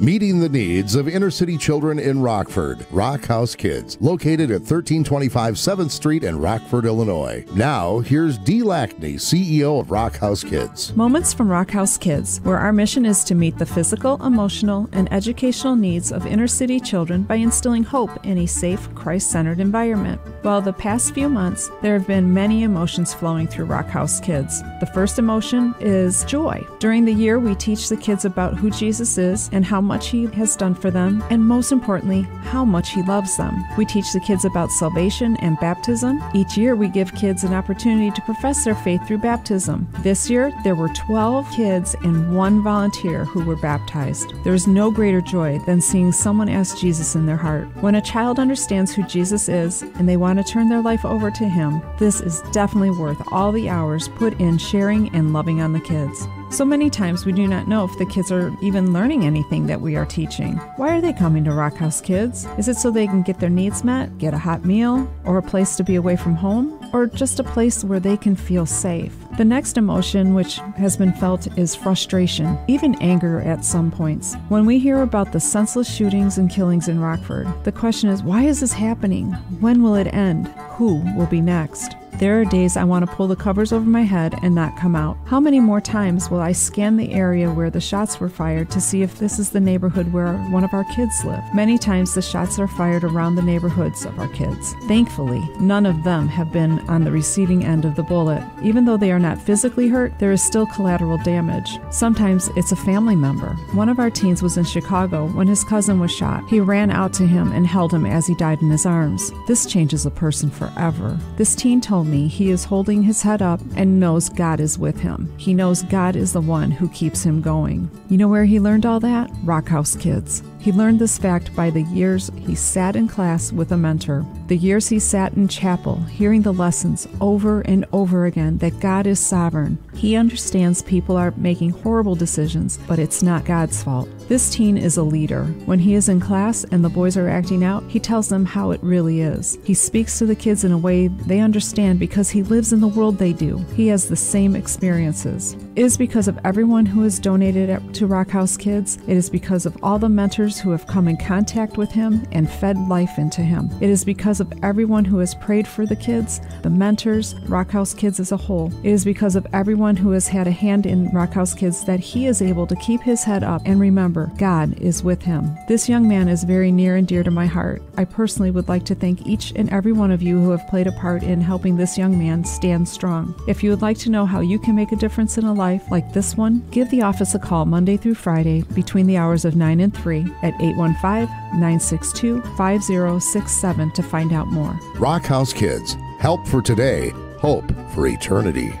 meeting the needs of inner city children in Rockford. Rock House Kids, located at 1325 7th Street in Rockford, Illinois. Now, here's Dee Lackney, CEO of Rock House Kids. Moments from Rock House Kids, where our mission is to meet the physical, emotional, and educational needs of inner city children by instilling hope in a safe, Christ centered environment. While the past few months, there have been many emotions flowing through Rock House Kids. The first emotion is joy. During the year, we teach the kids about who Jesus is and how much He has done for them, and most importantly, how much He loves them. We teach the kids about salvation and baptism. Each year, we give kids an opportunity to profess their faith through baptism. This year, there were 12 kids and one volunteer who were baptized. There is no greater joy than seeing someone ask Jesus in their heart. When a child understands who Jesus is and they want to turn their life over to Him, this is definitely worth all the hours put in sharing and loving on the kids. So many times we do not know if the kids are even learning anything that we are teaching. Why are they coming to Rock House Kids? Is it so they can get their needs met, get a hot meal, or a place to be away from home, or just a place where they can feel safe? The next emotion which has been felt is frustration, even anger at some points. When we hear about the senseless shootings and killings in Rockford, the question is why is this happening? When will it end? Who will be next? There are days I want to pull the covers over my head and not come out. How many more times will I scan the area where the shots were fired to see if this is the neighborhood where one of our kids live? Many times the shots are fired around the neighborhoods of our kids. Thankfully, none of them have been on the receiving end of the bullet. Even though they are not physically hurt, there is still collateral damage. Sometimes it's a family member. One of our teens was in Chicago when his cousin was shot. He ran out to him and held him as he died in his arms. This changes a person forever. This teen told me he is holding his head up and knows God is with him. He knows God is the one who keeps him going. You know where he learned all that? Rock House Kids. He learned this fact by the years he sat in class with a mentor, the years he sat in chapel, hearing the lessons over and over again that God is sovereign. He understands people are making horrible decisions, but it's not God's fault. This teen is a leader. When he is in class and the boys are acting out, he tells them how it really is. He speaks to the kids in a way they understand because he lives in the world they do. He has the same experiences. It is because of everyone who has donated to Rock House Kids. It is because of all the mentors who have come in contact with him and fed life into him. It is because of everyone who has prayed for the kids, the mentors, Rock House Kids as a whole. It is because of everyone who has had a hand in Rock House Kids that he is able to keep his head up and remember God is with him. This young man is very near and dear to my heart. I personally would like to thank each and every one of you who have played a part in helping this young man stand strong. If you would like to know how you can make a difference in a life like this one, give the office a call Monday through Friday between the hours of 9 and 3 at 815 962 5067 to find out more. Rock House Kids, help for today, hope for eternity.